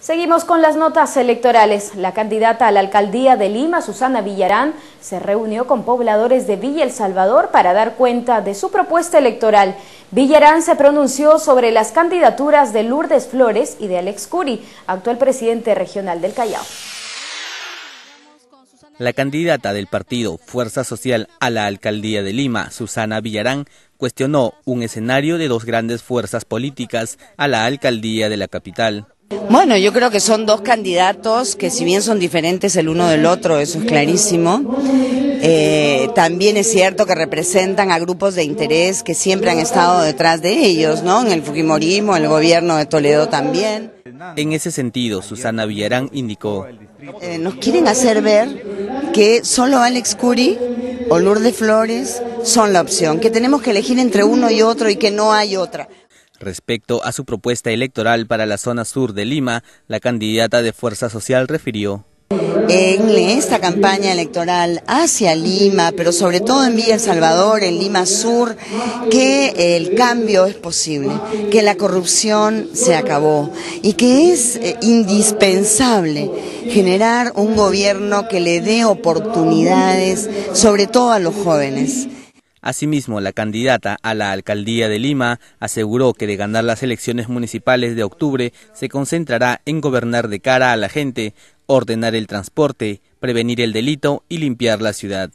Seguimos con las notas electorales. La candidata a la alcaldía de Lima, Susana Villarán, se reunió con pobladores de Villa El Salvador para dar cuenta de su propuesta electoral. Villarán se pronunció sobre las candidaturas de Lourdes Flores y de Alex Curi, actual presidente regional del Callao. La candidata del partido Fuerza Social a la alcaldía de Lima, Susana Villarán, cuestionó un escenario de dos grandes fuerzas políticas a la alcaldía de la capital. Bueno, yo creo que son dos candidatos que si bien son diferentes el uno del otro, eso es clarísimo, eh, también es cierto que representan a grupos de interés que siempre han estado detrás de ellos, ¿no? En el Fujimorismo, en el gobierno de Toledo también. En ese sentido, Susana Villarán indicó. Eh, nos quieren hacer ver que solo Alex Curi o Lourdes Flores son la opción, que tenemos que elegir entre uno y otro y que no hay otra. Respecto a su propuesta electoral para la zona sur de Lima, la candidata de Fuerza Social refirió. En esta campaña electoral hacia Lima, pero sobre todo en Villa El Salvador, en Lima Sur, que el cambio es posible, que la corrupción se acabó y que es eh, indispensable generar un gobierno que le dé oportunidades, sobre todo a los jóvenes. Asimismo, la candidata a la alcaldía de Lima aseguró que de ganar las elecciones municipales de octubre se concentrará en gobernar de cara a la gente, ordenar el transporte, prevenir el delito y limpiar la ciudad.